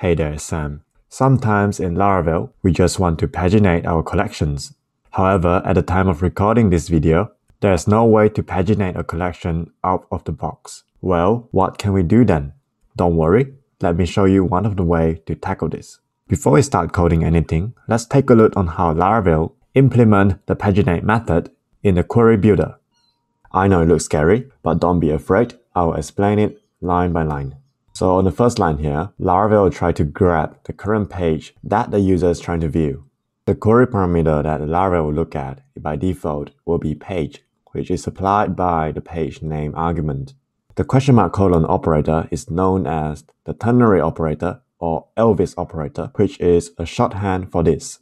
Hey there, Sam. Sometimes in Laravel, we just want to paginate our collections. However, at the time of recording this video, there is no way to paginate a collection out of the box. Well, what can we do then? Don't worry, let me show you one of the way to tackle this. Before we start coding anything, let's take a look on how Laravel implement the paginate method in the query builder. I know it looks scary, but don't be afraid, I'll explain it line by line. So on the first line here, Laravel will try to grab the current page that the user is trying to view. The query parameter that Laravel will look at by default will be page, which is supplied by the page name argument. The question mark colon operator is known as the ternary operator or Elvis operator, which is a shorthand for this.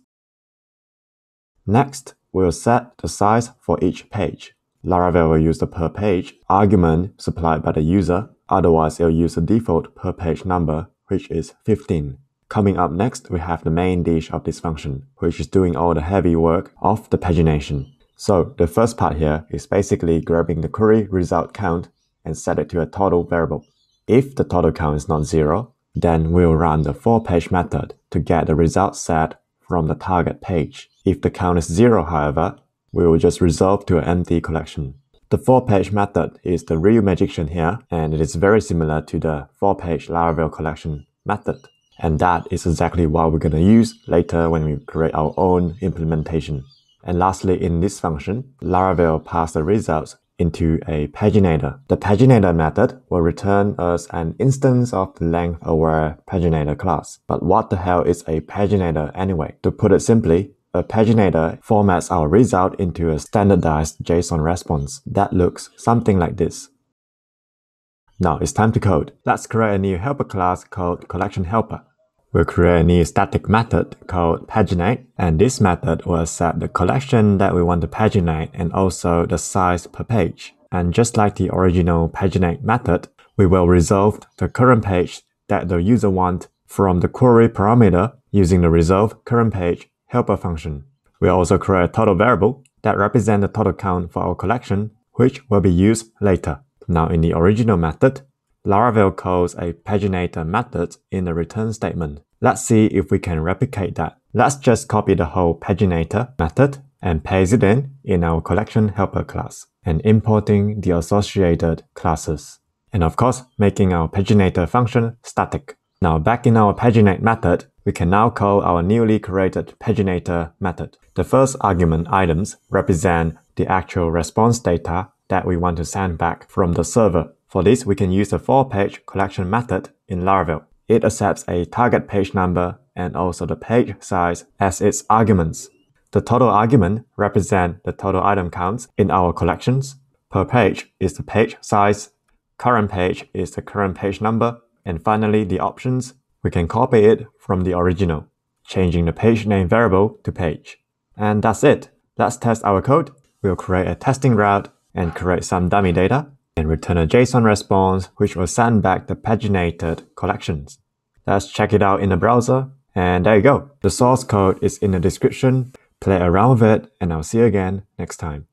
Next, we'll set the size for each page. Laravel will use the per page argument supplied by the user Otherwise, it'll use the default per page number, which is 15. Coming up next, we have the main dish of this function, which is doing all the heavy work of the pagination. So the first part here is basically grabbing the query result count and set it to a total variable. If the total count is not zero, then we'll run the for page method to get the result set from the target page. If the count is zero, however, we will just resolve to an empty collection. The for-page method is the real magician here, and it is very similar to the for-page Laravel collection method. And that is exactly what we're going to use later when we create our own implementation. And lastly, in this function, Laravel pass the results into a paginator. The paginator method will return us an instance of the length aware paginator class. But what the hell is a paginator anyway? To put it simply, a paginator formats our result into a standardized JSON response that looks something like this. Now it's time to code. Let's create a new helper class called collection helper. We'll create a new static method called paginate, and this method will accept the collection that we want to paginate and also the size per page. And just like the original paginate method, we will resolve the current page that the user wants from the query parameter using the resolve current page helper function. We also create a total variable that represents the total count for our collection, which will be used later. Now in the original method, Laravel calls a paginator method in the return statement. Let's see if we can replicate that. Let's just copy the whole paginator method and paste it in in our collection helper class and importing the associated classes. And of course, making our paginator function static. Now back in our paginate method, we can now call our newly created paginator method. The first argument items represent the actual response data that we want to send back from the server. For this, we can use the for-page collection method in Laravel. It accepts a target page number and also the page size as its arguments. The total argument represents the total item counts in our collections. Per page is the page size. Current page is the current page number. And finally, the options we can copy it from the original, changing the page name variable to page. And that's it. Let's test our code. We'll create a testing route and create some dummy data and return a JSON response which will send back the paginated collections. Let's check it out in the browser. And there you go. The source code is in the description. Play around with it and I'll see you again next time.